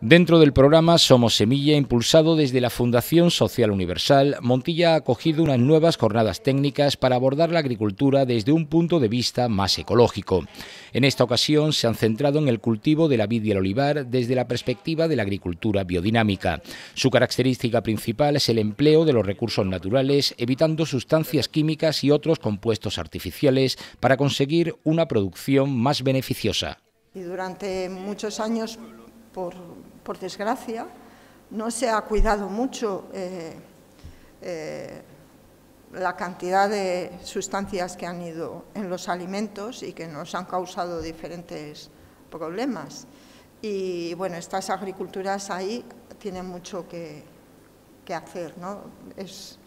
Dentro del programa Somos Semilla, impulsado desde la Fundación Social Universal, Montilla ha acogido unas nuevas jornadas técnicas para abordar la agricultura desde un punto de vista más ecológico. En esta ocasión se han centrado en el cultivo de la vid y el olivar desde la perspectiva de la agricultura biodinámica. Su característica principal es el empleo de los recursos naturales, evitando sustancias químicas y otros compuestos artificiales para conseguir una producción más beneficiosa. Y durante muchos años por, desgracia, no se ha cuidado mucho eh, eh, la cantidad de sustancias que han ido en los alimentos y que nos han causado diferentes problemas. Y bueno, estas agriculturas ahí tienen mucho que, hacer, ¿no? es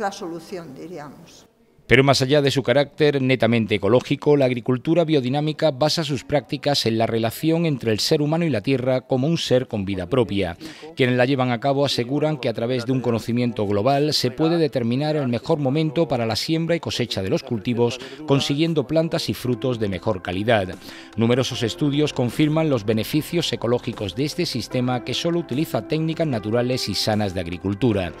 la solución, diríamos. Pero más allá de su carácter netamente ecológico, la agricultura biodinámica basa sus prácticas en la relación entre el ser humano y la tierra como un ser con vida propia. Quienes la llevan a cabo aseguran que a través de un conocimiento global se puede determinar el mejor momento para la siembra y cosecha de los cultivos, consiguiendo plantas y frutos de mejor calidad. Numerosos estudios confirman los beneficios ecológicos de este sistema que solo utiliza técnicas naturales y sanas de agricultura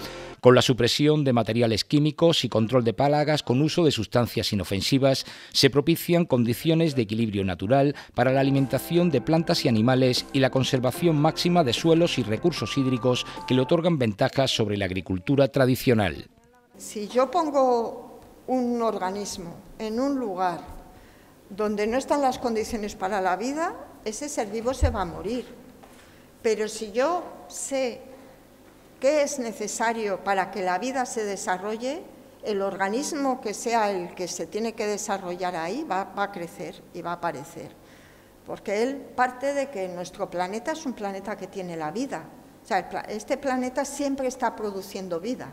con la supresión de materiales químicos y control de pálagas con uso de sustancias inofensivas, se propician condiciones de equilibrio natural para la alimentación de plantas y animales y la conservación máxima de suelos y recursos hídricos que le otorgan ventajas sobre la agricultura tradicional. Si yo pongo un organismo en un lugar donde no están las condiciones para la vida, ese ser vivo se va a morir. Pero si yo sé qué es necesario para que la vida se desarrolle, el organismo que sea el que se tiene que desarrollar ahí va, a crecer y va a aparecer. Porque él parte de que nuestro planeta es un planeta que tiene la vida. Este planeta siempre está produciendo vida.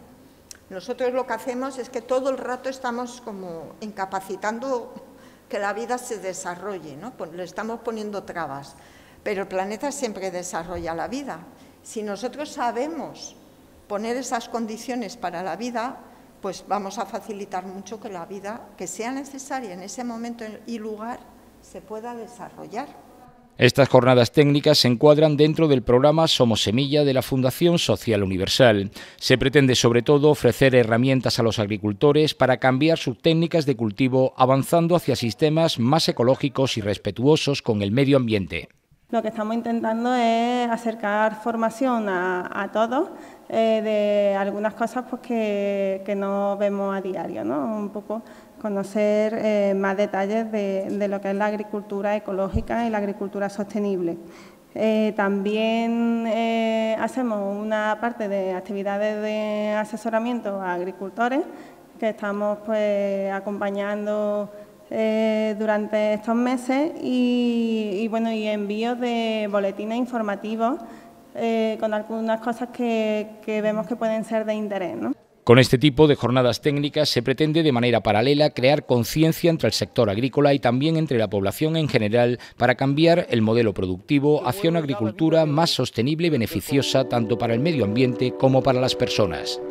Nosotros lo que hacemos es que todo el rato estamos como incapacitando que la vida se desarrolle, ¿no? le estamos poniendo trabas. Pero el planeta siempre desarrolla la vida. Si nosotros sabemos poner esas condiciones para la vida, pues vamos a facilitar mucho que la vida que sea necesaria en ese momento y lugar se pueda desarrollar. Estas jornadas técnicas se encuadran dentro del programa Somos Semilla de la Fundación Social Universal. Se pretende sobre todo ofrecer herramientas a los agricultores para cambiar sus técnicas de cultivo avanzando hacia sistemas más ecológicos y respetuosos con el medio ambiente. Lo que estamos intentando es acercar formación a, todos eh, de algunas cosas pues, que, no vemos a diario, ¿no? Un poco conocer eh, más detalles de, lo que es la agricultura ecológica y la agricultura sostenible. Eh, también hacemos una parte de actividades de asesoramiento a agricultores que estamos pues, acompañando eh, durante estos meses y, bueno y envíos de boletines informativos eh, con algunas cosas que, vemos que pueden ser de interés. Con este tipo de jornadas técnicas se pretende de manera paralela crear conciencia entre el sector agrícola y también entre la población en general para cambiar el modelo productivo hacia una agricultura más sostenible y beneficiosa tanto para el medio ambiente como para las personas.